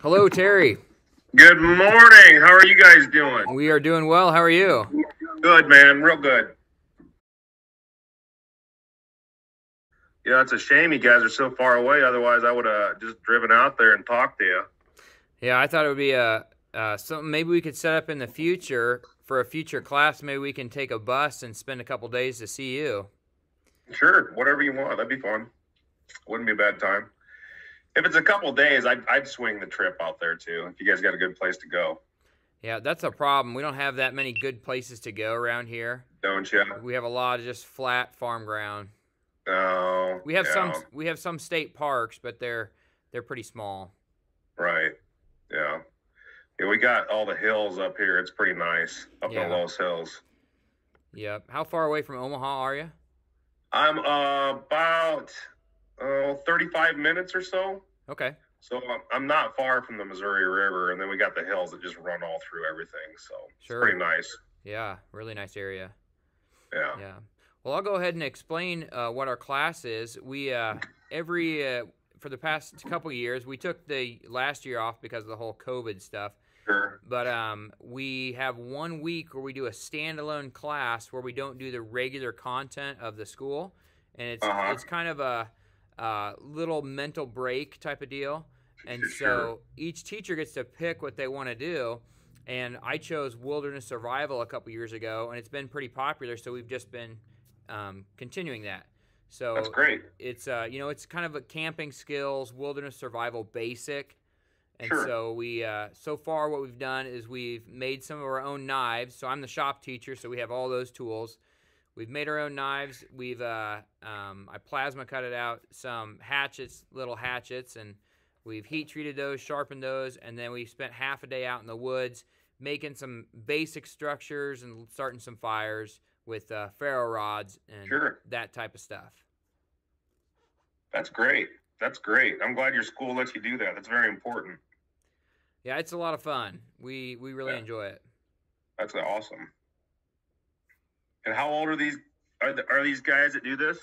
Hello, Terry. Good morning. How are you guys doing? We are doing well. How are you? Good, man. Real good. Yeah, it's a shame you guys are so far away. Otherwise, I would have just driven out there and talked to you. Yeah, I thought it would be a uh, something maybe we could set up in the future for a future class. Maybe we can take a bus and spend a couple days to see you. Sure, whatever you want. That'd be fun. Wouldn't be a bad time. If it's a couple days, I'd, I'd swing the trip out there too. If you guys got a good place to go. Yeah, that's a problem. We don't have that many good places to go around here. Don't you? We have a lot of just flat farm ground. No. We have yeah, some we have some state parks, but they're they're pretty small. Right. Yeah. Yeah, we got all the hills up here. It's pretty nice up Yeah. in Loess Hills. Yep. How far away from Omaha are you? I'm uh, about uh, 35 minutes or so. Okay. So I'm, I'm not far from the Missouri River, and then we got the hills that just run all through everything. So Sure. it's pretty nice. Yeah, really nice area. Yeah. Yeah. Well, I'll go ahead and explain uh, what our class is. We uh, every uh, for the past couple of years we took the last year off because of the whole COVID stuff. Sure. But um, we have one week where we do a standalone class where we don't do the regular content of the school, and it's Uh-huh. it's kind of a, uh little mental break type of deal. And so each teacher gets to pick what they want to do. And I chose wilderness survival a couple years ago, and it's been pretty popular. So we've just been um, continuing that. So That's great. it's uh, you know it's kind of a camping skills, wilderness survival basic. And Sure. so we uh, so far what we've done is we've made some of our own knives. So I'm the shop teacher, so we have all those tools. We've made our own knives. We've uh, um, I plasma cut it out some hatchets, little hatchets, and we've heat treated those, sharpened those, and then we spent half a day out in the woods making some basic structures and starting some fires with uh, ferro rods and Sure. that type of stuff. That's great. That's great. I'm glad your school lets you do that. That's very important. Yeah, it's a lot of fun. We we really Yeah. enjoy it. That's awesome. And how old are these? Are, the, are these guys that do this?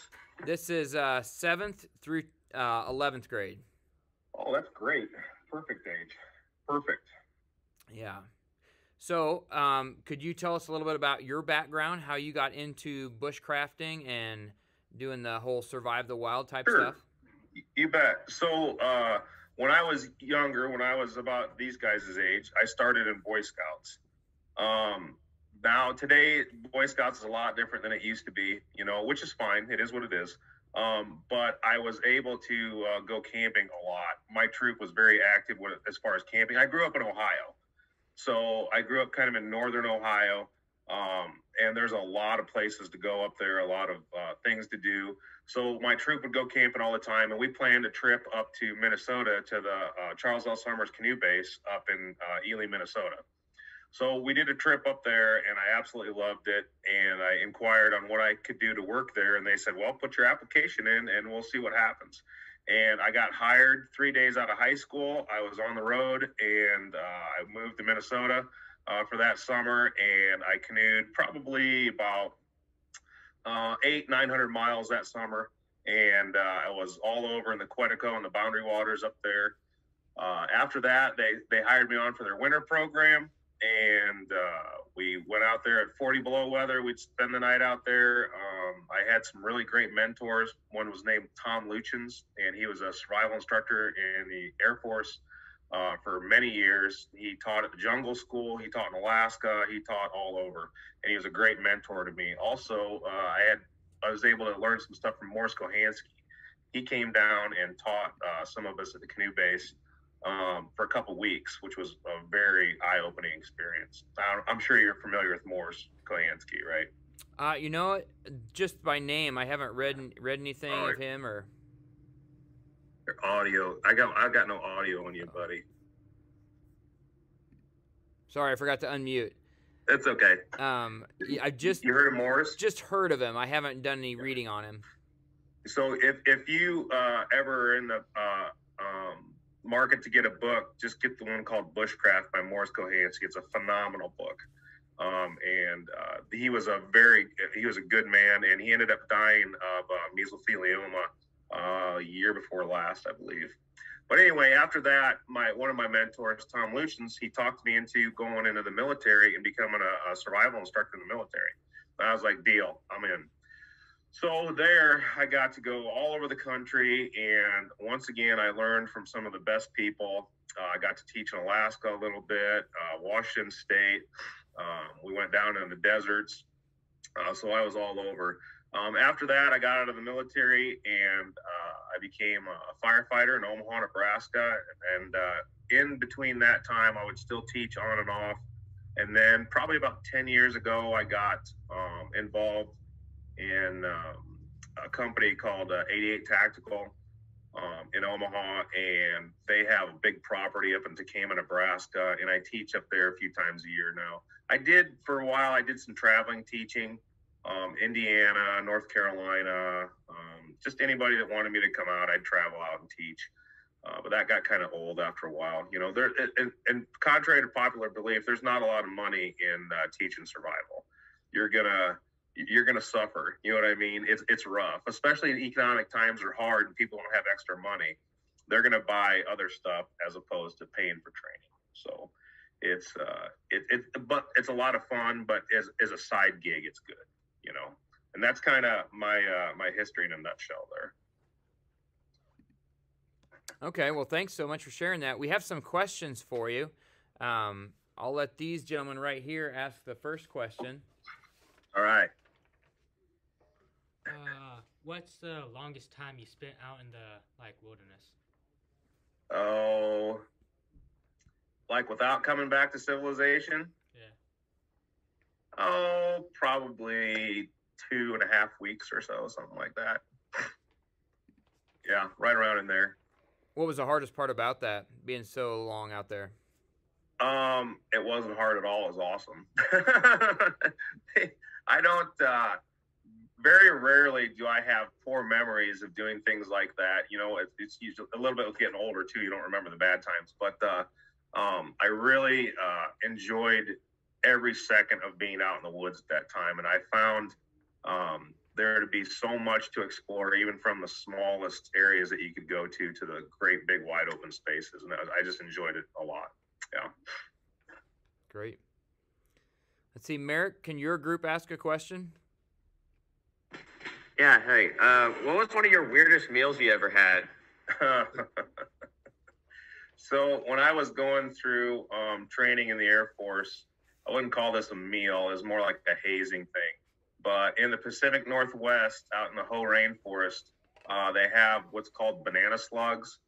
This is uh, seventh through uh, eleventh grade. Oh, that's great. Perfect age. Perfect. Yeah. So, um, could you tell us a little bit about your background, how you got into bushcrafting and doing the whole survive the wild type Sure. stuff? You bet. So, uh, when I was younger, when I was about these guys' age, I started in Boy Scouts. Um, now, today, Boy Scouts is a lot different than it used to be, you know, which is fine. It is what it is. Um, but I was able to uh, go camping a lot. My troop was very active with, as far as camping. I grew up in Ohio. So I grew up kind of in northern Ohio. Um, and there's a lot of places to go up there, a lot of uh, things to do. So my troop would go camping all the time, and we planned a trip up to Minnesota to the uh, Charles L. Sommers Canoe Base up in uh, Ely, Minnesota. So we did a trip up there, and I absolutely loved it. And I inquired on what I could do to work there, and they said, "Well, put your application in, and we'll see what happens." And I got hired three days out of high school. I was on the road, and uh, I moved to Minnesota uh, for that summer, and I canoed probably about uh, eight, nine hundred miles that summer, and uh, I was all over in the Quetico and the Boundary Waters up there. Uh, after that, they they hired me on for their winter program, and uh, we went out there at 40 below weather. We'd spend the night out there. Um, I had some really great mentors. One was named Tom Luchins, and he was a survival instructor in the Air Force uh, for many years. He taught at the Jungle School. He taught in Alaska. He taught all over, and he was a great mentor to me. Also, uh, I had I was able to learn some stuff from Mors Kochanski. He came down and taught uh, some of us at the canoe base um, for a couple weeks, which was a very eye-opening experience. I- I'm sure you're familiar with Mors Kochanski, right? Uh, you know, just by name, I haven't read read anything Oh, of him or. Your audio. I got I got no audio on you, buddy. Sorry, I forgot to unmute. That's okay. Um, I just You heard of Mors? just heard of him. I haven't done any reading on him. So if if you uh, ever in the uh, um, market to get a book, just get the one called Bushcraft by Mors Kochanski. It's a phenomenal book. Um, and uh, he was a very he was a good man, and he ended up dying of uh, mesothelioma uh, a year before last, I believe. But anyway, after that, my one of my mentors, Tom Lucians, he talked me into going into the military and becoming a, a survival instructor in the military. And I was like, deal, I'm in. So there, I got to go all over the country, and once again, I learned from some of the best people. Uh, I got to teach in Alaska a little bit, uh, Washington State. Um, we went down in the deserts, uh, so I was all over. Um, after that, I got out of the military and uh, I became a firefighter in Omaha, Nebraska. And uh, in between that time, I would still teach on and off. And then, probably about 10 years ago, I got um, involved in um, a company called uh, 88 Tactical um, in Omaha. And they have a big property up in Tekamah, Nebraska. And I teach up there a few times a year now. I did for a while, I did some traveling teaching um, Indiana, North Carolina, um, just anybody that wanted me to come out, I'd travel out and teach. Uh, but that got kind of old after a while. You know, there and, and, contrary to popular belief, there's not a lot of money in uh, teaching survival. You're gonna you're gonna suffer. You know what I mean? It's it's rough, especially in economic times are hard and people don't have extra money. They're gonna buy other stuff as opposed to paying for training. So it's uh it, it but it's a lot of fun. But as as a side gig, it's good you know, and that's kind of my uh, my history in a nutshell there. Okay, well, thanks so much for sharing that. We have some questions for you. Um, I'll let these gentlemen right here ask the first question. All right. Uh, what's the longest time you spent out in the like wilderness? Oh, like without coming back to civilization? Yeah. Oh, probably two and a half weeks or so, something like that. Yeah, right around in there. What was the hardest part about that, being so long out there? Um, it wasn't hard at all. It was awesome. I don't. Uh, very rarely do I have poor memories of doing things like that. You know, it's, it's usually a little bit with getting older too. You don't remember the bad times, but uh, um, I really uh, enjoyed every second of being out in the woods at that time. And I found um, there to be so much to explore, even from the smallest areas that you could go to to the great big wide open spaces. And I just enjoyed it a lot. Yeah. Great. Let's see, Merrick, can your group ask a question? Yeah, hey. Uh, what was one of your weirdest meals you ever had? so when I was going through um, training in the Air Force, I wouldn't call this a meal. It's more like a hazing thing. But in the Pacific Northwest, out in the Hoh rainforest, uh, they have what's called banana slugs,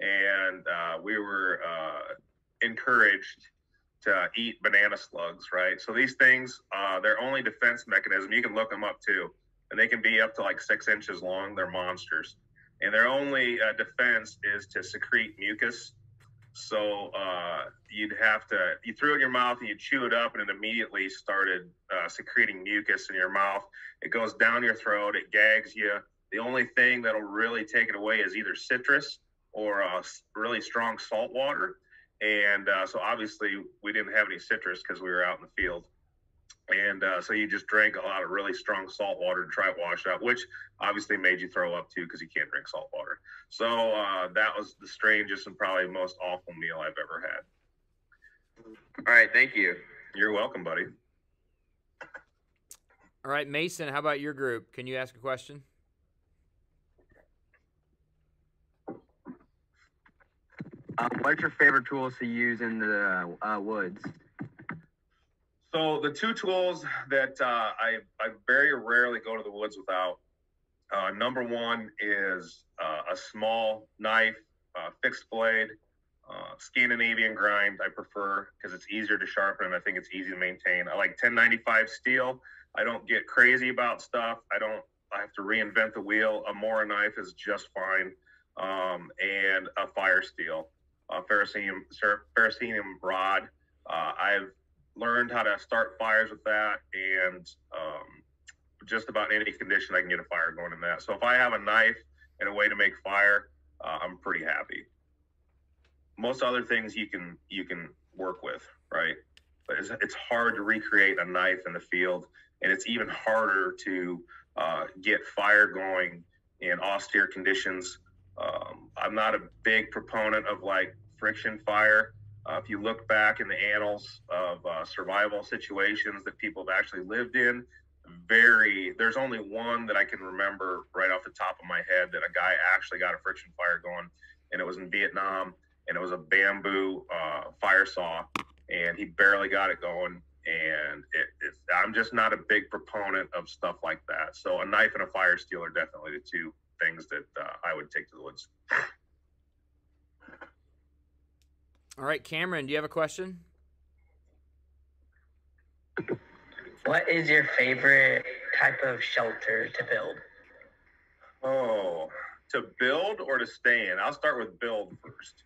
and uh, we were uh, encouraged to eat banana slugs. Right. So these things, uh, their only defense mechanism, you can look them up too, and they can be up to like six inches long. They're monsters, and their only uh, defense is to secrete mucus so uh, you'd have to you threw it in your mouth and you chew it up, and it immediately started uh, secreting mucus in your mouth. It goes down your throat. It gags you. The only thing that'll really take it away is either citrus or uh, really strong salt water. And uh, so obviously we didn't have any citrus because we were out in the field and uh, so you just drank a lot of really strong salt water to try to wash out, which obviously made you throw up too because you can't drink salt water. So uh, that was the strangest and probably most awful meal I've ever had. All right, thank you. You're welcome, buddy. All right, Mason, how about your group? Can you ask a question? Um, what's your favorite tools to use in the uh, woods? So the two tools that uh, I, I very rarely go to the woods without. Uh, number one is uh, a small knife, fixed blade, uh, Scandinavian grind. I prefer because it's easier to sharpen and I think it's easy to maintain. I like 1095 steel. I don't get crazy about stuff. I don't. I have to reinvent the wheel. A Mora knife is just fine, um, and a fire steel, a ferrocerium ferrocerium rod. Uh, I've learned how to start fires with that and um, just about any condition I can get a fire going in that. So if I have a knife and a way to make fire, uh, I'm pretty happy. Most other things you can you can work with, right? But it's, it's hard to recreate a knife in the field, and it's even harder to uh, get fire going in austere conditions. Um, I'm not a big proponent of like friction fire. Uh, if you look back in the annals of uh, survival situations that people have actually lived in, very there's only one that I can remember right off the top of my head that a guy actually got a friction fire going, and it was in Vietnam, and it was a bamboo uh, fire saw, and he barely got it going. And it, it, I'm just not a big proponent of stuff like that. So a knife and a fire steel are definitely the two things that uh, I would take to the woods. All right, Cameron, do you have a question? What is your favorite type of shelter to build? Oh, to build or to stay in? I'll start with build first.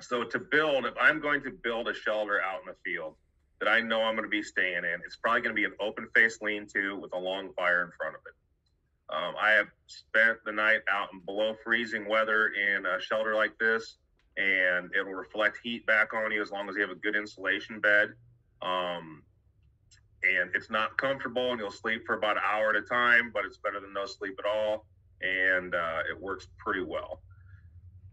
So to build, if I'm going to build a shelter out in the field that I know I'm going to be staying in, it's probably going to be an open face lean-to with a long fire in front of it. Um, I have spent the night out in below freezing weather in a shelter like this, and it'll reflect heat back on you as long as you have a good insulation bed. Um, and it's not comfortable, and you'll sleep for about an hour at a time, but it's better than no sleep at all, and uh, it works pretty well.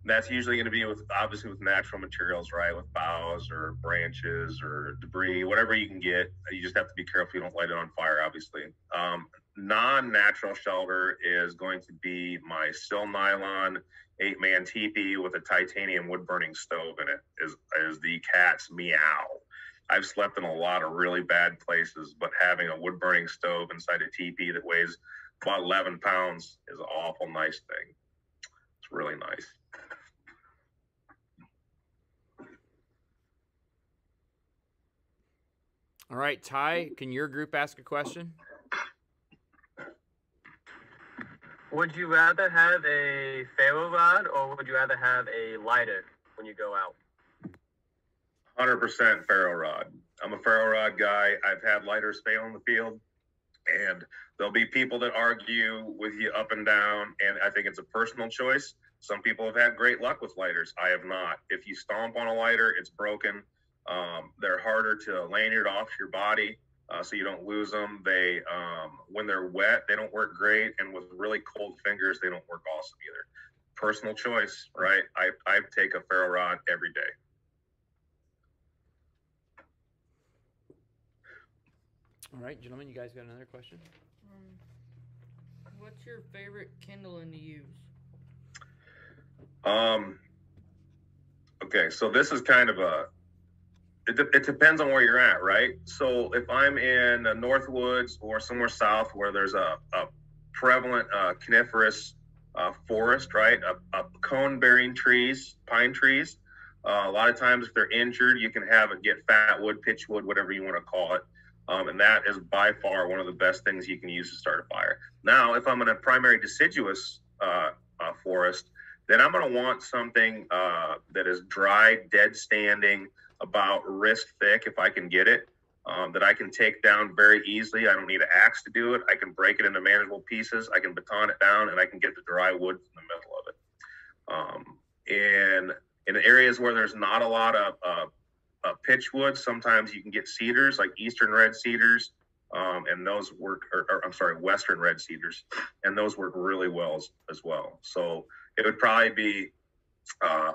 That's usually going to be with obviously with natural materials, right? With boughs or branches or debris, whatever you can get. You just have to be careful you don't light it on fire, obviously. Um, non-natural shelter is going to be my sil nylon eight man teepee with a titanium wood burning stove in it is is the cat's meow. I've slept in a lot of really bad places, but having a wood burning stove inside a teepee that weighs about 11 pounds is an awful nice thing. It's really nice. All right, Ty, can your group ask a question? Would you rather have a ferro rod or would you rather have a lighter when you go out? 100% ferro rod. I'm a ferro rod guy. I've had lighters fail in the field, and there'll be people that argue with you up and down, and I think it's a personal choice. Some people have had great luck with lighters. I have not. If you stomp on a lighter, it's broken. Um, they're harder to lanyard off your body uh, so you don't lose them. They, um, when they're wet, they don't work great, and with really cold fingers, they don't work awesome either. Personal choice, right? I I take a ferro rod every day. All right, gentlemen, you guys got another question? Um, what's your favorite kindling to use? Um. Okay, so this is kind of a. It, de- it depends on where you're at, right? So if I'm in the Northwoods or somewhere south where there's a, a prevalent uh, coniferous uh, forest, right? A, a cone bearing trees, pine trees. Uh, a lot of times, if they're injured, you can have it get fat wood, pitch wood, whatever you want to call it. Um, and that is by far one of the best things you can use to start a fire. Now, if I'm in a primary deciduous uh, uh, forest, then I'm going to want something uh, that is dry, dead standing, about wrist thick if I can get it, um, that I can take down very easily. I don't need an axe to do it. I can break it into manageable pieces. I can baton it down, and I can get the dry wood from the middle of it. Um, in in areas where there's not a lot of uh, uh, pitchwood, sometimes you can get cedars like eastern red cedars, um, and those work. Or, or, I'm sorry, western red cedars, and those work really well as, as well. So it would probably be uh,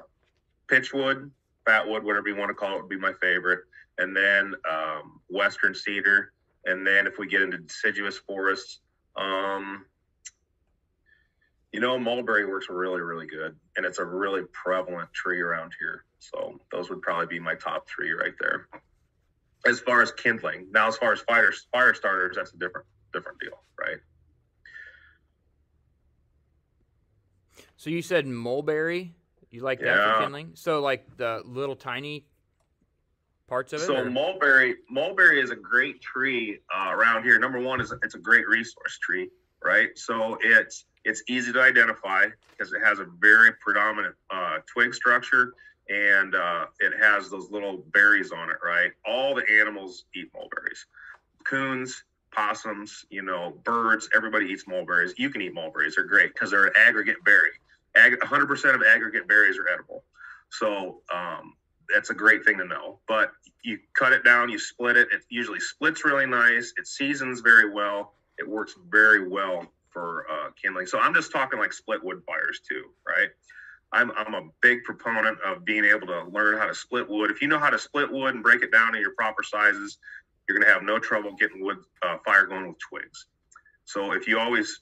pitchwood, fatwood, whatever you want to call it, would be my favorite, and then um, western cedar, and then if we get into deciduous forests, um, you know, mulberry works really, really good, and it's a really prevalent tree around here. So those would probably be my top three right there. As far as kindling, now as far as fire fire starters, that's a different different deal, right? So you said mulberry. You like that Yeah. for kindling? So like the little tiny parts of it. So or- mulberry, mulberry is a great tree uh, around here. Number one is it's a great resource tree, right? So it's it's easy to identify because it has a very predominant uh, twig structure and uh, it has those little berries on it, right? All the animals eat mulberries, coons, possums, you know, birds. Everybody eats mulberries. You can eat mulberries; they're great because they're an aggregate berry. Ag- 100% of aggregate berries are edible. So um, that's a great thing to know. But you cut it down, you split it. It usually splits really nice. It seasons very well. It works very well for uh, kindling. So I'm just talking like split wood fires too, right? I'm I'm a big proponent of being able to learn how to split wood. If you know how to split wood and break it down in your proper sizes, you're going to have no trouble getting wood uh, fire going with twigs. So if you always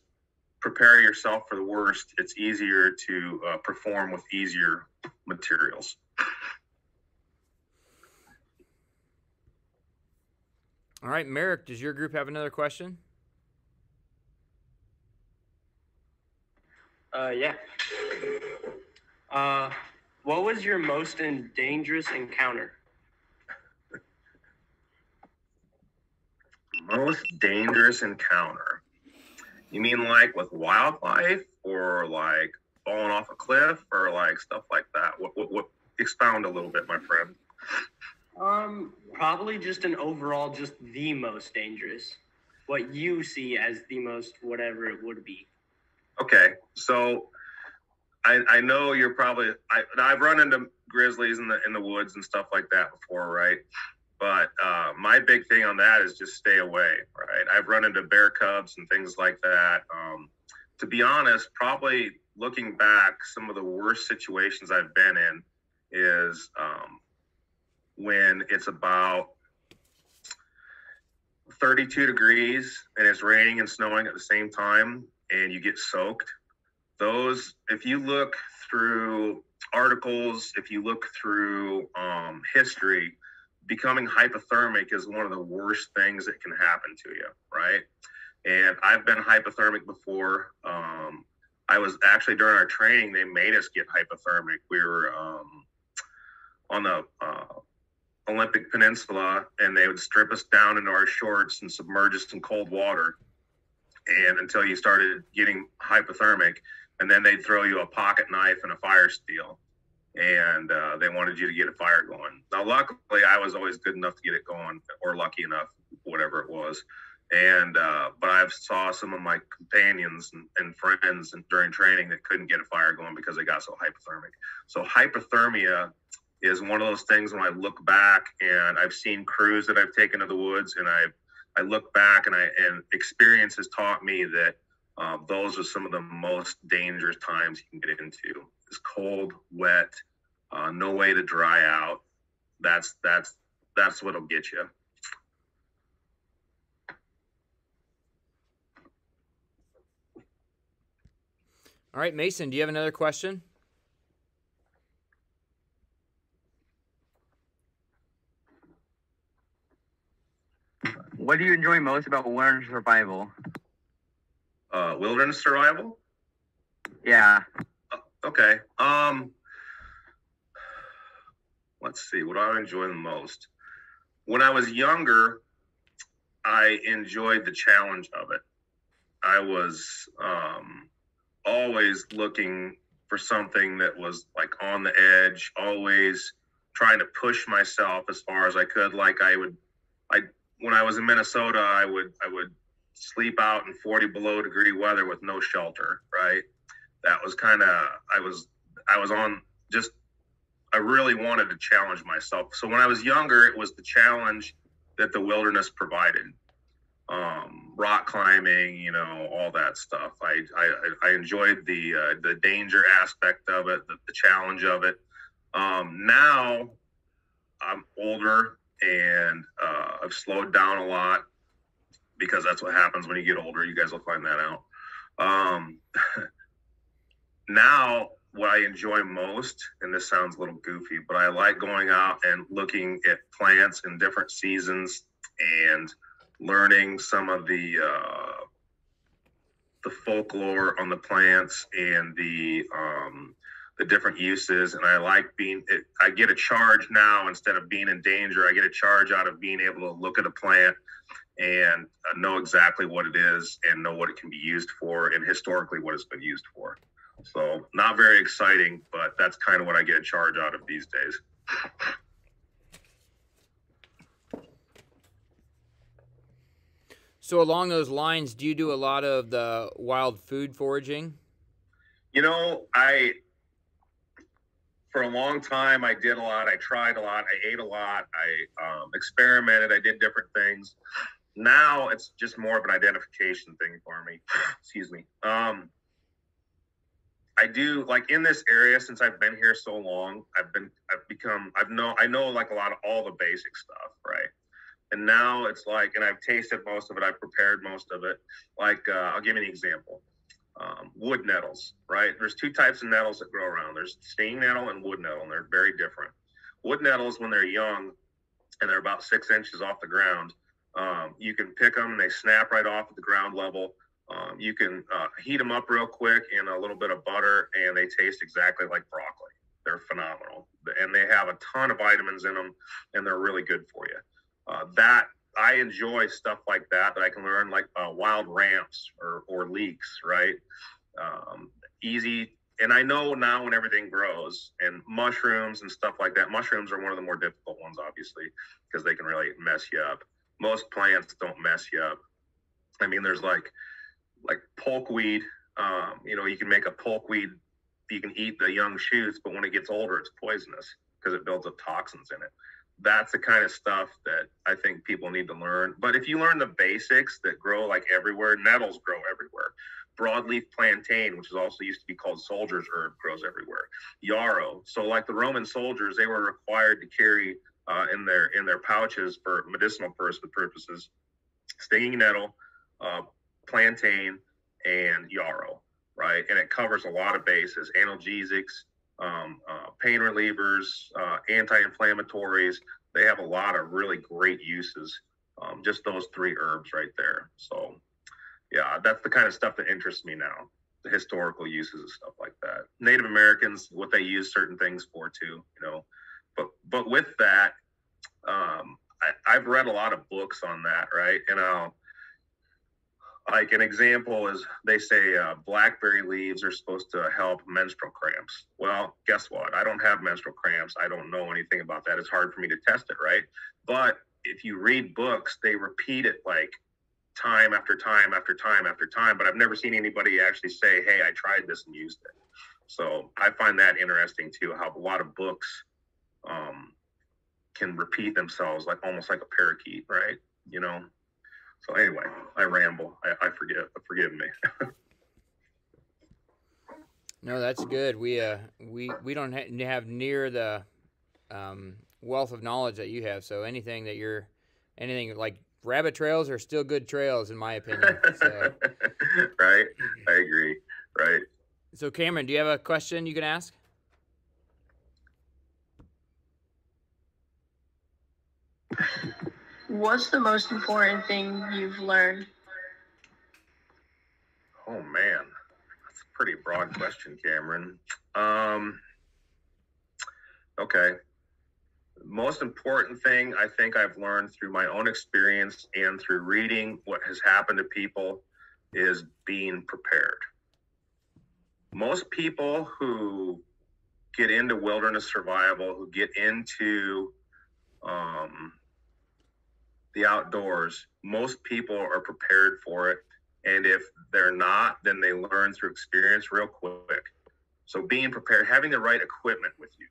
prepare yourself for the worst, it's easier to uh, perform with easier materials. All right, Merrick, does your group have another question? Uh, yeah. Uh, what was your most in- dangerous encounter? Most dangerous encounter. You mean like with wildlife or like falling off a cliff or like stuff like that? What, what, what expound a little bit, my friend. Um, probably just an overall, just the most dangerous. What you see as the most, whatever it would be. Okay, so I, I know you're probably I, I've run into grizzlies in the in the woods and stuff like that before, right? But uh, my big thing on that is just stay away, right? I've run into bear cubs and things like that. Um, to be honest, probably looking back, some of the worst situations I've been in is um, when it's about 32 degrees and it's raining and snowing at the same time and you get soaked. Those, if you look through articles, if you look through um, history, becoming hypothermic is one of the worst things that can happen to you, right? And I've been hypothermic before. Um, I was actually during our training, they made us get hypothermic. We were um, on the uh, Olympic Peninsula, and they would strip us down into our shorts and submerge us in cold water, and until you started getting hypothermic, and then they'd throw you a pocket knife and a fire steel, and uh, they wanted you to get a fire going. Now, luckily, I was always good enough to get it going, or lucky enough, whatever it was. And uh, but I've saw some of my companions and, and friends and during training that couldn't get a fire going because they got so hypothermic. So hypothermia is one of those things when I look back and I've seen crews that I've taken to the woods and I I look back and I and experience has taught me that uh, those are some of the most dangerous times you can get into. It's cold, wet, uh, no way to dry out. That's that's that's what'll get you. All right, Mason, do you have another question? What do you enjoy most about wilderness survival? Uh, wilderness survival. Yeah. Okay. Um, let's see. What I enjoy the most? When I was younger, I enjoyed the challenge of it. I was um, always looking for something that was like on the edge, always trying to push myself as far as I could. Like I would, I when I was in Minnesota, I would I would sleep out in 40 below degree weather with no shelter. Right, that was kind of I was I was on just I really wanted to challenge myself. So when I was younger, it was the challenge that the wilderness provided. Um, rock climbing, you know, all that stuff. I I, I enjoyed the uh, the danger aspect of it, the, the challenge of it. Um, now I'm older and uh, I've slowed down a lot because that's what happens when you get older. You guys will find that out. Um, now, what I enjoy most, and this sounds a little goofy, but I like going out and looking at plants in different seasons and learning some of the uh, the folklore on the plants and the um, the different uses. And i like being it, i get a charge now instead of being in danger i get a charge out of being able to look at a plant and uh, know exactly what it is and know what it can be used for and historically what it's been used for so not very exciting but that's kind of what i get a charge out of these days So along those lines, do you do a lot of the wild food foraging? You know, I for a long time I did a lot. I tried a lot. I ate a lot. I um, experimented. I did different things. now it's just more of an identification thing for me. Excuse me. Um, I do like in this area since I've been here so long. I've been I've become I've know I know like a lot of all the basic stuff, right? And now it's like, and I've tasted most of it. I've prepared most of it. Like uh, I'll give you an example. Um, wood nettles, right? There's two types of nettles that grow around. There's stinging nettle and wood nettle, and they're very different. Wood nettles, when they're young and they're about six inches off the ground, um, you can pick them and they snap right off at the ground level. Um, you can uh, heat them up real quick in a little bit of butter, and they taste exactly like broccoli. They're phenomenal, and they have a ton of vitamins in them, and they're really good for you. Uh, that I enjoy stuff like that that I can learn, like uh, wild ramps or or leeks, right? Um, easy, and I know now when everything grows and mushrooms and stuff like that. Mushrooms are one of the more difficult ones, obviously, because they can really mess you up. Most plants don't mess you up. I mean, there's like like pokeweed. Um, you know, you can make a pokeweed. You can eat the young shoots, but when it gets older, it's poisonous because it builds up toxins in it. That's the kind of stuff that I think people need to learn. But if you learn the basics that grow like everywhere, nettles grow everywhere. Broadleaf plantain, which is also used to be called soldier's herb, grows everywhere. Yarrow. So, like the Roman soldiers, they were required to carry uh, in their in their pouches for medicinal purposes, stinging nettle, uh, plantain, and yarrow, right? And it covers a lot of bases: analgesics, um, uh, pain relievers, uh, anti-inflammatories. They have a lot of really great uses. Um, just those three herbs right there. So, yeah, that's the kind of stuff that interests me now. The historical uses and stuff like that. Native Americans, what they use certain things for too, you know. But but with that, um, I, I've read a lot of books on that, right? And I'll like an example is they say uh, blackberry leaves are supposed to help menstrual cramps. Well, guess what? I don't have menstrual cramps. I don't know anything about that. It's hard for me to test it, right? But if you read books, they repeat it like time after time after time after time. But I've never seen anybody actually say, hey, I tried this and used it. So I find that interesting too, how a lot of books um, can repeat themselves like almost like a parakeet, right? You know? So anyway, I ramble. I, I forget. Forgive me. no, that's good. We uh we we don't ha- have near the um, wealth of knowledge that you have. So anything that you're anything like rabbit trails are still good trails in my opinion. So. right. I agree. Right. So Cameron, do you have a question you can ask? What's the most important thing you've learned? Oh man, that's a pretty broad question, Cameron. Um, okay. Most important thing I think I've learned through my own experience and through reading what has happened to people is being prepared. Most people who get into wilderness survival, who get into um, the outdoors, most people are prepared for it. And if they're not, then they learn through experience real quick. So being prepared, having the right equipment with you.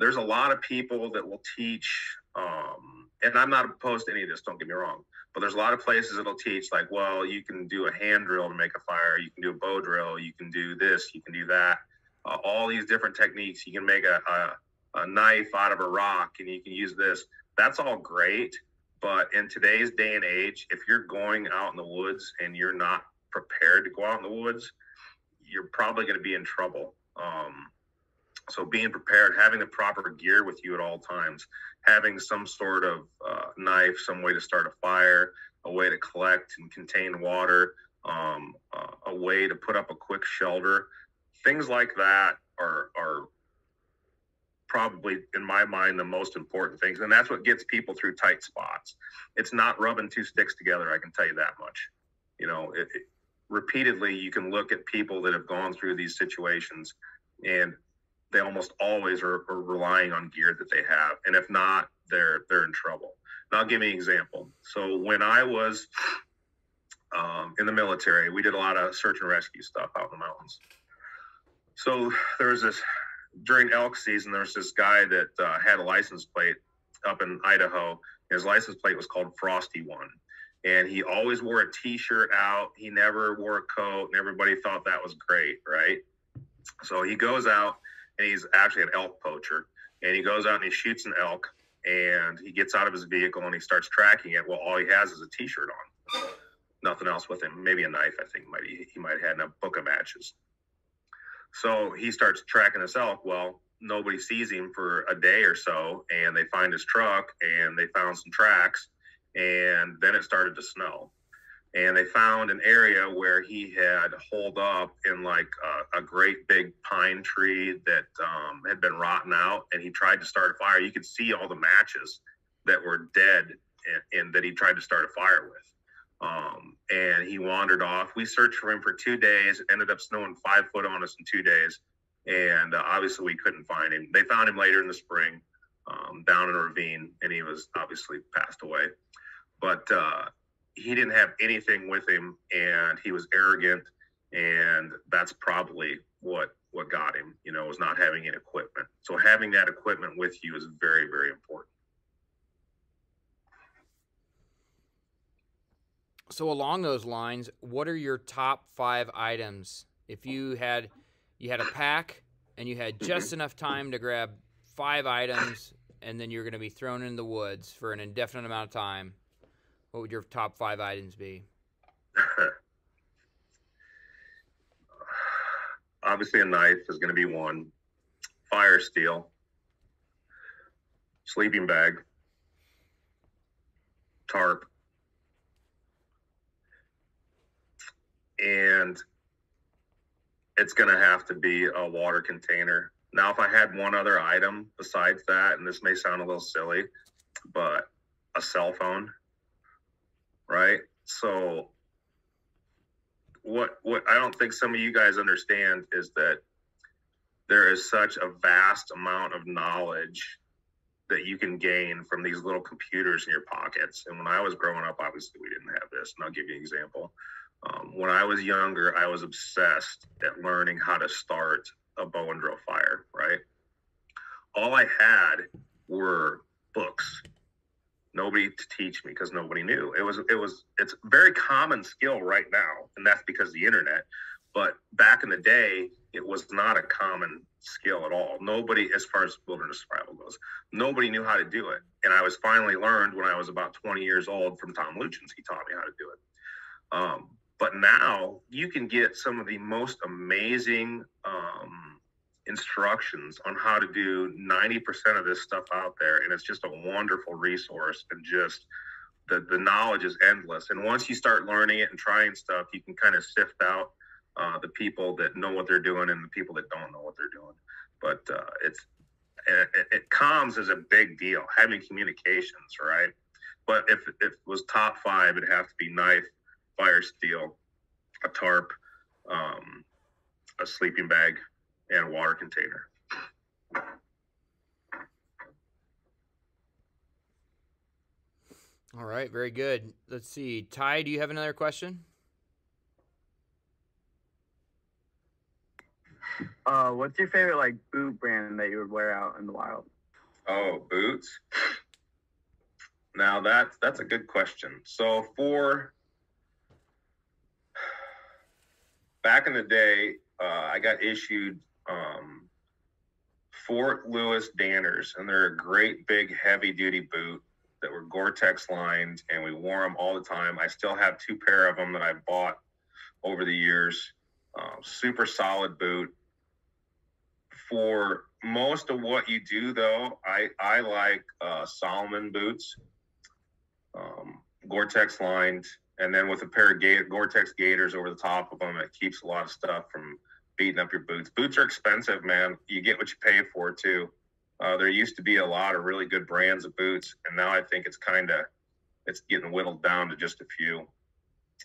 There's a lot of people that will teach, um, and I'm not opposed to any of this, don't get me wrong, but there's a lot of places that'll teach, like, well, you can do a hand drill to make a fire, you can do a bow drill, you can do this, you can do that. Uh, all these different techniques. You can make a, a, a knife out of a rock and you can use this. That's all great but in today's day and age, if you're going out in the woods and you're not prepared to go out in the woods, you're probably going to be in trouble. Um, so being prepared, having the proper gear with you at all times, having some sort of uh, knife, some way to start a fire, a way to collect and contain water, um, uh, a way to put up a quick shelter, things like that are are probably in my mind the most important things and that's what gets people through tight spots. It's not rubbing two sticks together i can tell you that much. You know it, it, repeatedly you can look at people that have gone through these situations and they almost always are, are relying on gear that they have and if not they're they're in trouble. And i'll give you an example. So when i was um, in the military we did a lot of search and rescue stuff out in the mountains. So there was this during elk season, there was this guy that uh, had a license plate up in Idaho. His license plate was called Frosty One, and he always wore a t-shirt out. He never wore a coat, and everybody thought that was great, right? So he goes out, and he's actually an elk poacher, and he goes out and he shoots an elk, and he gets out of his vehicle and he starts tracking it. Well, all he has is a t-shirt on, nothing else with him. Maybe a knife, I think. Might he, might have had a book of matches. So he starts tracking this elk. Well, nobody sees him for a day or so, and they find his truck and they found some tracks, and then it started to snow. And they found an area where he had holed up in like a, a great big pine tree that um, had been rotten out, and he tried to start a fire. You could see all the matches that were dead and, and that he tried to start a fire with. Um, and he wandered off. We searched for him for two days. Ended up snowing five foot on us in two days and uh, obviously we couldn't find him. They found him later in the spring um, down in a ravine, and he was obviously passed away. But uh, he didn't have anything with him, and he was arrogant, and that's probably what what got him. You know, was not having any equipment. So having that equipment with you is very very important. So along those lines, what are your top five items? If you had you had a pack and you had mm-hmm. just enough time to grab five items and then you're going to be thrown in the woods for an indefinite amount of time, what would your top five items be? Obviously, a knife is going to be one. Fire steel, sleeping bag, tarp, and it's going to have to be a water container. Now, if I had one other item besides that, and this may sound a little silly, but a cell phone, right? So, what what I don't think some of you guys understand is that there is such a vast amount of knowledge that you can gain from these little computers in your pockets. And when I was growing up, obviously we didn't have this. And I'll give you an example. Um, when I was younger, I was obsessed at learning how to start a bow and drill fire, right? All I had were books. Nobody to teach me because nobody knew. It was it was it's very common skill right now, and that's because the internet. But back in the day, it was not a common skill at all. Nobody, as far as wilderness survival goes, nobody knew how to do it. And I was finally learned when I was about 20 years old from Tom Luchins. He taught me how to do it. Um, but now you can get some of the most amazing um, instructions on how to do 90% of this stuff out there. And it's just a wonderful resource and just the, the knowledge is endless. And once you start learning it and trying stuff, you can kind of sift out uh, the people that know what they're doing and the people that don't know what they're doing. But uh, it's it, it comms is a big deal. Having communications, right? But if, if it was top five, it'd have to be knife, fire steel, a tarp, um, a sleeping bag, and a water container. All right, very good. Let's see. Ty, do you have another question? Uh, what's your favorite like boot brand that you would wear out in the wild? Oh, boots. Now that's that's a good question. So for back in the day, uh, I got issued um, Fort Lewis Danners, and they're a great big heavy duty boot that were Gore-Tex lined, and we wore them all the time. I still have two pair of them that I bought over the years. Uh, super solid boot. For most of what you do, though, I I like uh, Salomon boots, um, Gore-Tex lined and then with a pair of Gator, Gore-Tex Gators over the top of them, it keeps a lot of stuff from beating up your boots. Boots are expensive, man. You get what you pay for too. Uh, there used to be a lot of really good brands of boots, and now I think it's kind of it's getting whittled down to just a few.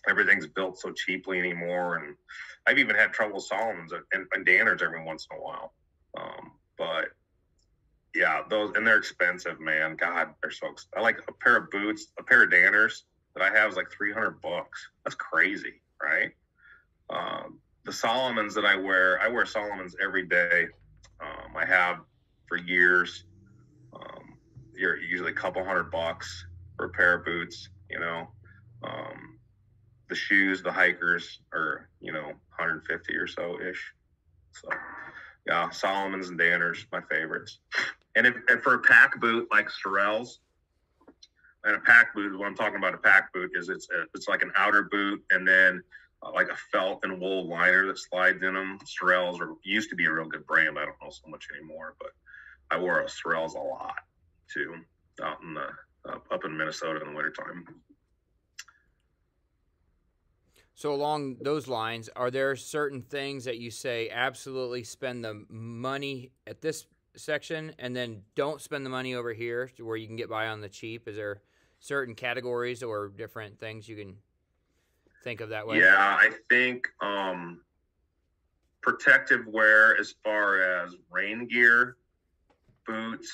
Everything's built so cheaply anymore, and I've even had trouble with Salomons and, and Danners every once in a while. Um, but yeah, those and they're expensive, man. God, they're so. Expensive. I like a pair of boots, a pair of Danners that I have is like 300 bucks. That's crazy, right? Um, the Salomons that I wear, I wear Salomons every day. Um, I have for years. Um, you're usually a couple hundred bucks for a pair of boots, you know. Um, the shoes, the hikers are, you know, 150 or so ish. So, yeah, Salomon's and Danners, my favorites. And, if, for a pack boot like Sorel's, and a pack boot, what I'm talking about a pack boot is it's a, it's like an outer boot and then uh, like a felt and wool liner that slides in them. Sorel's are, used to be a real good brand. I don't know so much anymore, but I wore a Sorel's a lot too out in the up, up in Minnesota in the wintertime. So along those lines, are there certain things that you say absolutely spend the money at this section and then don't spend the money over here where you can get by on the cheap? Is there certain categories or different things you can think of that way? Yeah, I think um, protective wear as far as rain gear, boots,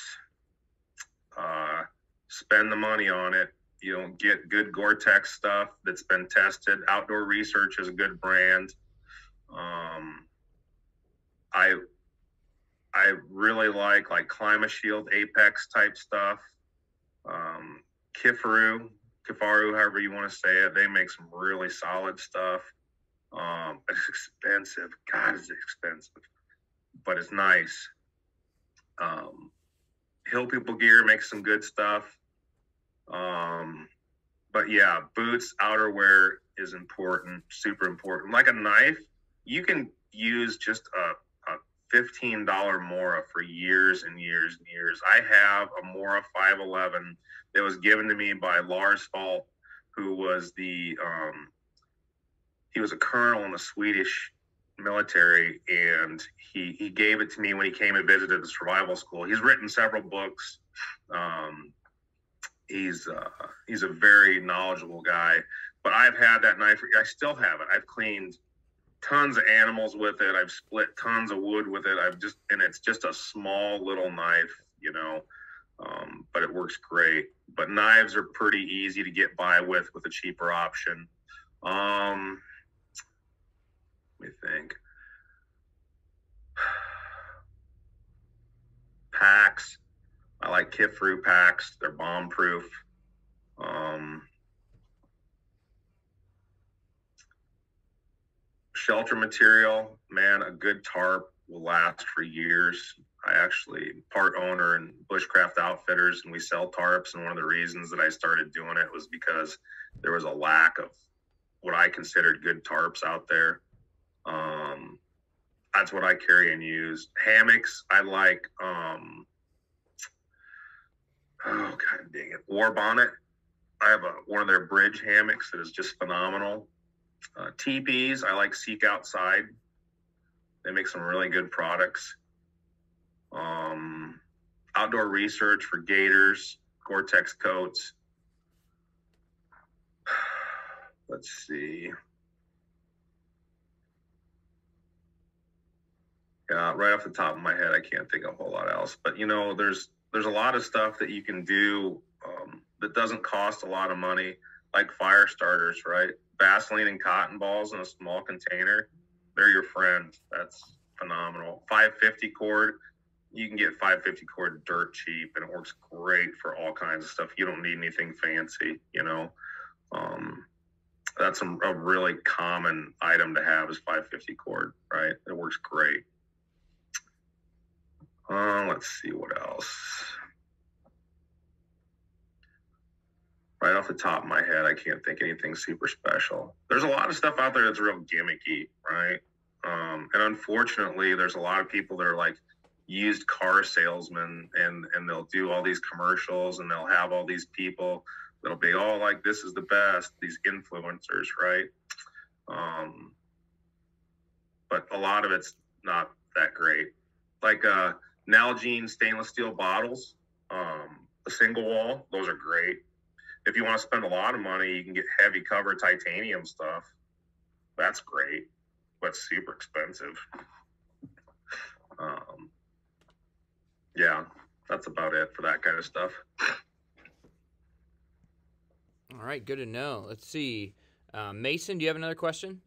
uh, spend the money on it. You know, get good Gore-Tex stuff that's been tested. Outdoor Research is a good brand. Um, I I really like like Climashield, Apex type stuff. Um, Kifaru, Kifaru, however you want to say it, they make some really solid stuff. Um, it's expensive. God, it's expensive, but it's nice. Um, Hill People Gear makes some good stuff. Um, but yeah, boots, outerwear is important, super important. Like a knife, you can use just a, a $15 Mora for years and years and years. I have a Mora 511 that was given to me by Lars Fält, who was the, um, he was a colonel in the Swedish military and he, he gave it to me when he came and visited the survival school. He's written several books. Um, he's uh, he's a very knowledgeable guy. But I've had that knife. I still have it. I've cleaned tons of animals with it. I've split tons of wood with it. I've just and it's just a small little knife, you know. Um, but it works great. But knives are pretty easy to get by with with a cheaper option. Um, let me think. Packs. I like Kifaru packs. They're bomb proof. Um, shelter material, man, a good tarp will last for years. I actually part owner in Bushcraft Outfitters, and we sell tarps. And one of the reasons that I started doing it was because there was a lack of what I considered good tarps out there. Um, that's what I carry and use. Hammocks, I like. Um, oh god dang it, Warbonnet. I have a one of their bridge hammocks that is just phenomenal. Uh, teepees, I like Seek Outside. They make some really good products. Um, outdoor research for gaiters, Gore-Tex coats. Let's see. Yeah, right off the top of my head, I can't think of a whole lot else. But you know, there's there's a lot of stuff that you can do um, that doesn't cost a lot of money, like fire starters, right? Vaseline and cotton balls in a small container, they're your friend. That's phenomenal. 550 cord, you can get 550 cord dirt cheap, and it works great for all kinds of stuff. You don't need anything fancy, you know. Um, that's a, a really common item to have is 550 cord, right? It works great. Uh, let's see what else. Right off the top of my head, I can't think anything super special. There's a lot of stuff out there that's real gimmicky, right? Um, and unfortunately, there's a lot of people that are like used car salesmen, and and they'll do all these commercials, and they'll have all these people that'll be all like, "This is the best." These influencers, right? Um, but a lot of it's not that great. Like uh, Nalgene stainless steel bottles, um, single wall, those are great. If you want to spend a lot of money, you can get heavy cover titanium stuff. That's great, but super expensive. Um, yeah, that's about it for that kind of stuff. All right, good to know. Let's see. Uh, Mason, do you have another question?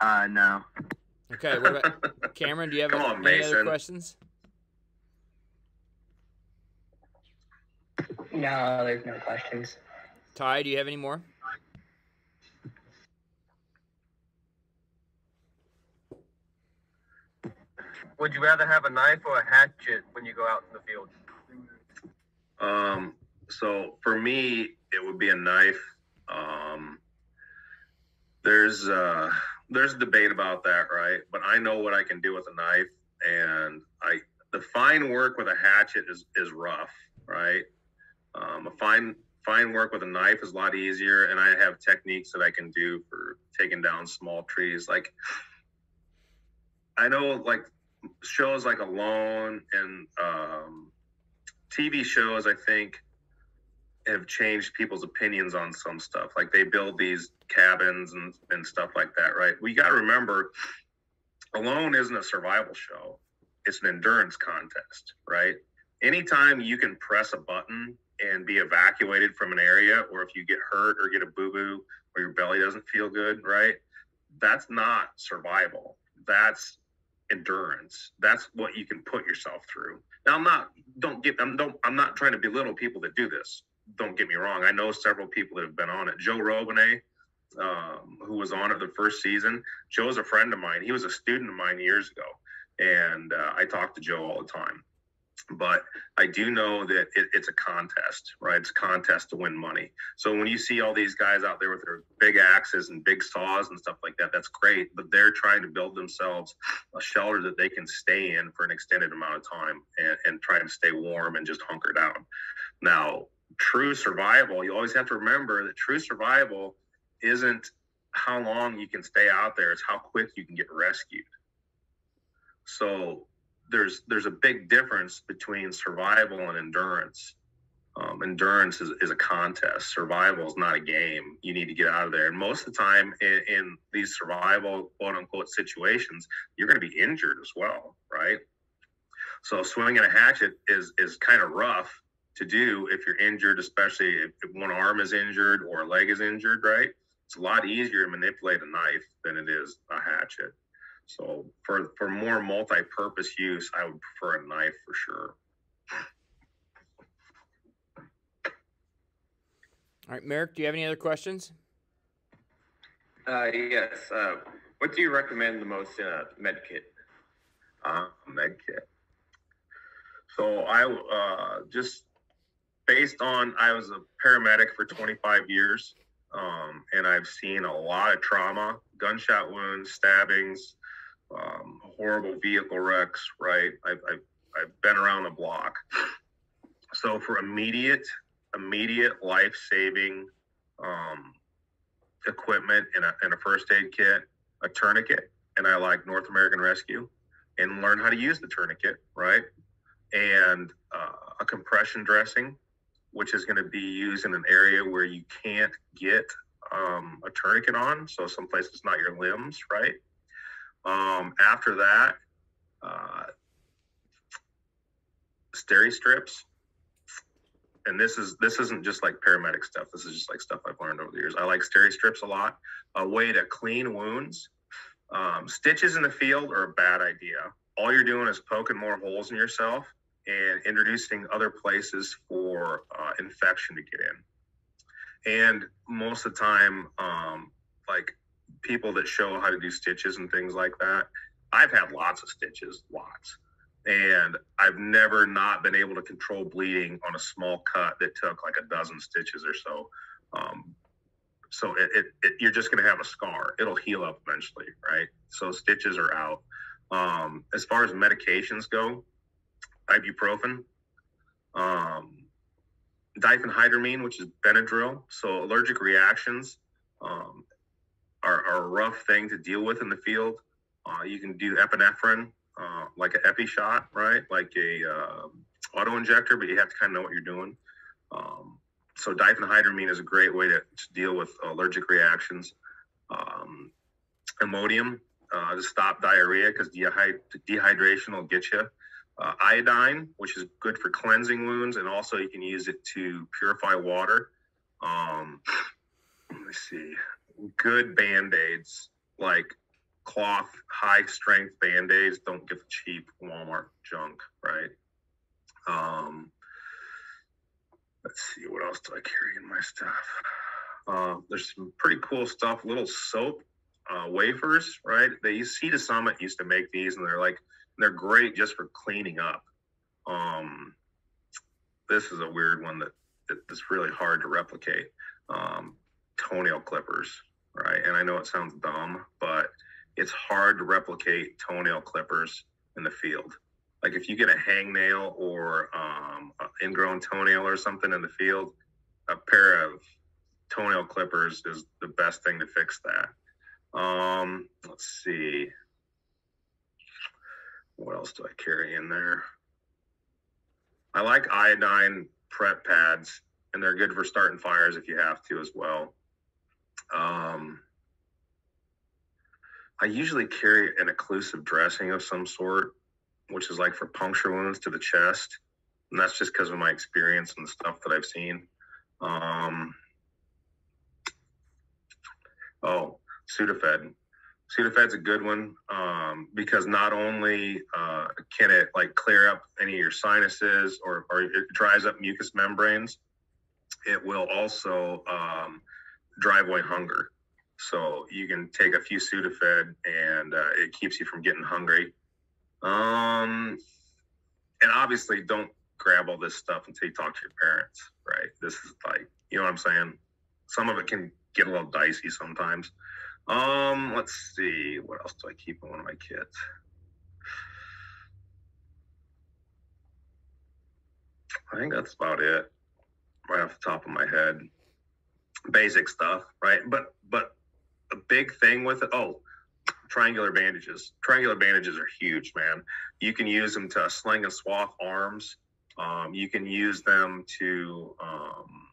Uh, no. Okay, what about Cameron? Do you have Come any, on, any other questions? No, there's no questions. Ty, do you have any more? Would you rather have a knife or a hatchet when you go out in the field? Um, so for me, it would be a knife. Um, there's uh, there's a debate about that, right? But I know what I can do with a knife, and I the fine work with a hatchet is is rough, right? Um, a fine fine work with a knife is a lot easier, and I have techniques that I can do for taking down small trees. Like I know, like shows like Alone and um, TV shows, I think have changed people's opinions on some stuff. Like they build these cabins and, and stuff like that, right? We got to remember Alone isn't a survival show, it's an endurance contest, right? Anytime you can press a button and be evacuated from an area, or if you get hurt or get a boo boo or your belly doesn't feel good, right? That's not survival. That's endurance. That's what you can put yourself through. Now, I'm not. Don't get. I'm don't. I'm not trying to belittle people that do this. Don't get me wrong. I know several people that have been on it. Joe Robinet, um, who was on it the first season. Joe's a friend of mine. He was a student of mine years ago, and uh, I talk to Joe all the time. But I do know that it, it's a contest, right? It's a contest to win money. So when you see all these guys out there with their big axes and big saws and stuff like that, that's great. But they're trying to build themselves a shelter that they can stay in for an extended amount of time and, and try to stay warm and just hunker down. Now, true survival, you always have to remember that true survival isn't how long you can stay out there, it's how quick you can get rescued. So there's there's a big difference between survival and endurance. Um, endurance is, is a contest. Survival is not a game. You need to get out of there. And most of the time, in, in these survival quote unquote situations, you're going to be injured as well, right? So swinging a hatchet is is kind of rough to do if you're injured, especially if, if one arm is injured or a leg is injured, right? It's a lot easier to manipulate a knife than it is a hatchet. So for for more multi-purpose use, I would prefer a knife for sure. All right, Merrick, do you have any other questions? Uh, yes. Uh, what do you recommend the most in a med kit? Uh, med kit. So I uh, just based on I was a paramedic for 25 years, um, and I've seen a lot of trauma, gunshot wounds, stabbings, um, horrible vehicle wrecks. Right, I've, I've I've been around the block. So for immediate immediate life saving um, equipment and a, and a first aid kit, a tourniquet, and I like North American Rescue, and learn how to use the tourniquet, right? And uh, a compression dressing, which is going to be used in an area where you can't get um, a tourniquet on, so someplace it's not your limbs, right? Um, after that, uh, steri strips, and this is this isn't just like paramedic stuff. This is just like stuff I've learned over the years. I like steri strips a lot. A way to clean wounds. Um, stitches in the field are a bad idea. All you're doing is poking more holes in yourself and introducing other places for uh, infection to get in. And most of the time, um, like people that show how to do stitches and things like that, I've had lots of stitches, lots and I've never not been able to control bleeding on a small cut that took like a dozen stitches or so. Um, so it, it, it, you're just going to have a scar. It'll heal up eventually, right? So stitches are out. Um, as far as medications go, ibuprofen, um, diphenhydramine, which is Benadryl. So allergic reactions um, are, are, a rough thing to deal with in the field. Uh, you can do epinephrine, uh, like an epi shot, right? Like a uh, auto injector, but you have to kind of know what you're doing. Um, so diphenhydramine is a great way to, to deal with allergic reactions. Um, Imodium uh, to stop diarrhea because dehyd- dehydration will get you. Uh, iodine, which is good for cleansing wounds, and also you can use it to purify water. Um, let me see. Good band aids like cloth, high strength band aids. Don't get cheap Walmart junk, right? Um, let's see what else do I carry in my stuff. Uh, there's some pretty cool stuff. Little soap uh, wafers, right? Sea to Summit used to make these, and they're like they're great just for cleaning up. Um, this is a weird one that that's really hard to replicate. Um, toenail clippers, right? And I know it sounds dumb, but it's hard to replicate toenail clippers in the field. Like if you get a hangnail or um, ingrown toenail or something in the field, a pair of toenail clippers is the best thing to fix that. Um, let's see. What else do I carry in there? I like iodine prep pads, and they're good for starting fires if you have to as well. Um, I usually carry an occlusive dressing of some sort, which is like for puncture wounds to the chest. And that's just because of my experience and the stuff that I've seen. Um, oh, Sudafed. Sudafed's a good one um, because not only uh, can it like clear up any of your sinuses or, or it dries up mucous membranes, it will also um, drive away hunger. So you can take a few Sudafed and uh, it keeps you from getting hungry. Um, and obviously, don't grab all this stuff until you talk to your parents, right? This is like, you know what I'm saying? Some of it can get a little dicey sometimes. Um, let's see. What else do I keep in one of my kits? I think that's about it, right off the top of my head. Basic stuff, right? But but a big thing with it. Oh, triangular bandages. Triangular bandages are huge, man. You can use them to sling and swath arms. Um, you can use them to um,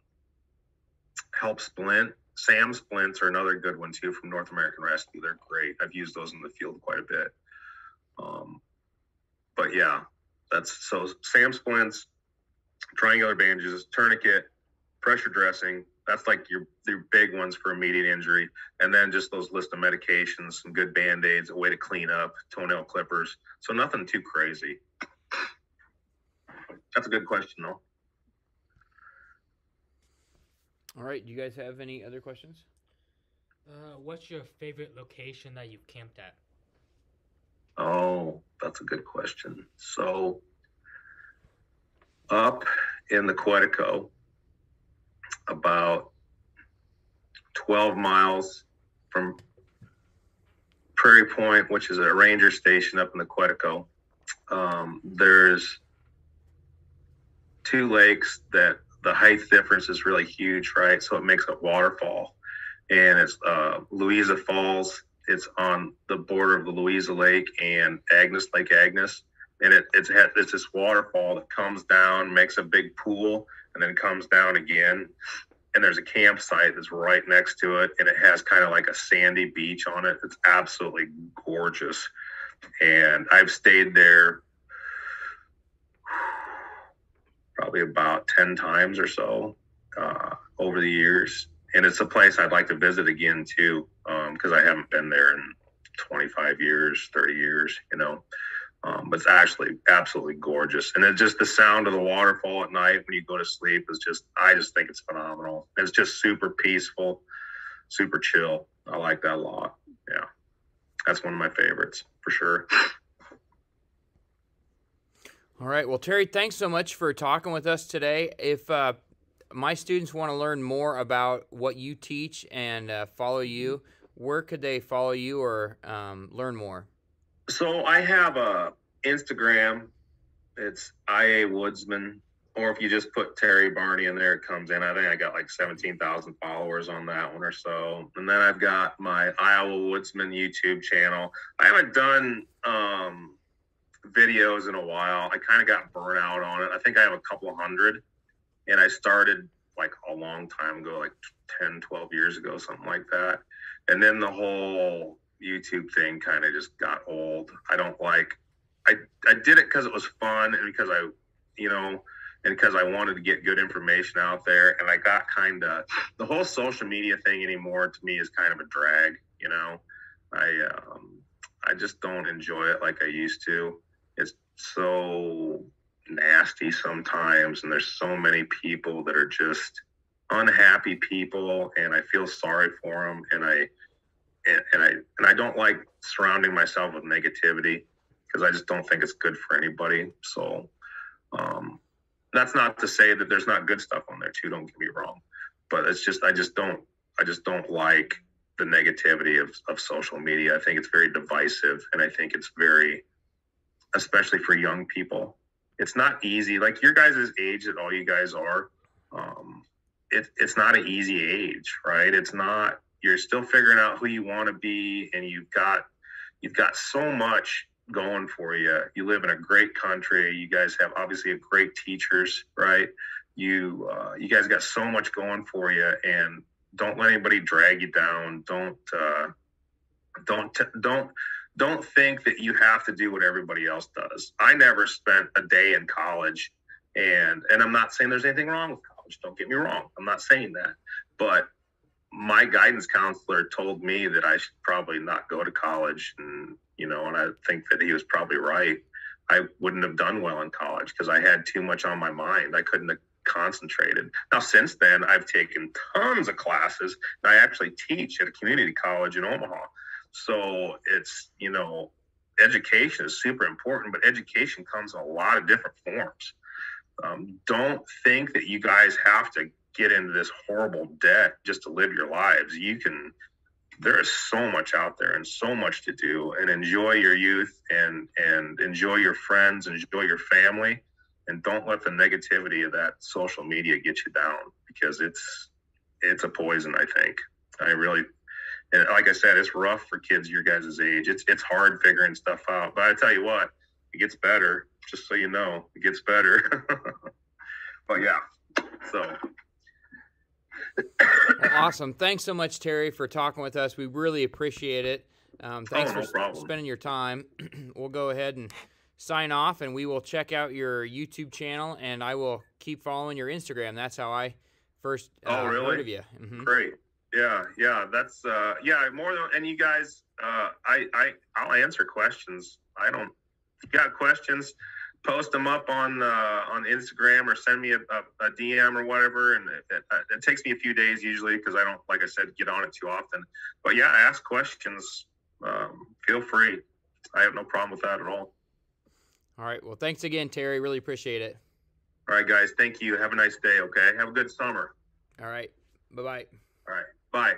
help splint. SAM splints are another good one too from North American Rescue. They're great. I've used those in the field quite a bit. Um, but yeah, that's so SAM splints, triangular bandages, tourniquet, pressure dressing, that's like your your big ones for immediate injury, and then just those list of medications, some good band aids, a way to clean up, toenail clippers. So nothing too crazy. That's a good question, though. All right. Do you guys have any other questions? Uh, what's your favorite location that you've camped at? Oh, that's a good question. So, up in the Quetico, about 12 miles from Prairie Portage, which is a ranger station up in the Quetico. Um, there's two lakes that the height difference is really huge, right? So it makes a waterfall. And it's uh, Louisa Falls. It's on the border of the Louisa Lake and Agnes Lake Agnes. And it, it's, it's this waterfall that comes down, makes a big pool, and then comes down again. And there's a campsite that's right next to it, and it has kind of like a sandy beach on it. It's absolutely gorgeous. And I've stayed there probably about 10 times or so uh, over the years. And it's a place I'd like to visit again too, because um, I haven't been there in 25 years, 30 years, you know. Um, but it's actually absolutely gorgeous. And it's just the sound of the waterfall at night when you go to sleep is just, I just think it's phenomenal. It's just super peaceful, super chill. I like that a lot. Yeah. That's one of my favorites for sure. All right. Well, Terry, thanks so much for talking with us today. If uh, my students want to learn more about what you teach and uh, follow you, where could they follow you or um, learn more? So I have a Instagram. It's IA Woodsman, or if you just put Terry Barney in there, it comes in. I think I got like seventeen thousand followers on that one or so. And then I've got my Iowa Woodsman YouTube channel. I haven't done um, videos in a while. I kind of got burnt out on it. I think I have a couple hundred, and I started like a long time ago, like 10, 12 years ago, something like that. And then the whole YouTube thing kind of just got old. I don't like. I I did it because it was fun and because I, you know, and because I wanted to get good information out there. And I got kind of the whole social media thing anymore to me is kind of a drag. You know, I um, I just don't enjoy it like I used to. So nasty sometimes, and there's so many people that are just unhappy people, and I feel sorry for them, and I and, and I and I don't like surrounding myself with negativity because I just don't think it's good for anybody. So um, that's not to say that there's not good stuff on there too. Don't get me wrong, but it's just I just don't I just don't like the negativity of, of social media. I think it's very divisive, and I think it's very, especially for young people, it's not easy. Like your guys' age that all you guys are, um, it, it's not an easy age, right? It's not. You're still figuring out who you want to be, and you've got you've got so much going for you. You live in a great country. You guys have obviously great teachers, right? You uh, you guys got so much going for you, and don't let anybody drag you down. Don't uh, don't don't don't think that you have to do what everybody else does. I never spent a day in college, and and I'm not saying there's anything wrong with college. Don't get me wrong. I'm not saying that, but my guidance counselor told me that I should probably not go to college, and you know, and I think that he was probably right. I wouldn't have done well in college because I had too much on my mind. I couldn't have concentrated. Now, since then, I've taken tons of classes. And I actually teach at a community college in Omaha. So it's, you know, education is super important, but education comes in a lot of different forms. Um, don't think that you guys have to get into this horrible debt just to live your lives. You can, there is so much out there and so much to do and enjoy your youth and, and enjoy your friends enjoy your family and don't let the negativity of that social media get you down because it's it's a poison i think i really and like i said it's rough for kids your guys' age it's it's hard figuring stuff out but i tell you what it gets better just so you know it gets better but yeah so well, awesome thanks so much terry for talking with us we really appreciate it um, thanks oh, no for problem. spending your time we'll go ahead and sign off and we will check out your YouTube channel and I will keep following your Instagram. That's how I first uh, oh, really? heard of you. Mm-hmm. Great. Yeah, yeah, that's uh yeah, more than and you guys uh I I I'll answer questions. I don't if you got questions, post them up on uh on Instagram or send me a, a, a DM or whatever and it, it, it, takes me a few days usually because I don't like I said get on it too often. But yeah, ask questions. Um, feel free. I have no problem with that at all. All right. Well, thanks again, Terry. Really appreciate it. All right, guys. Thank you. Have a nice day. Okay. Have a good summer. All right. Bye bye. All right. Bye.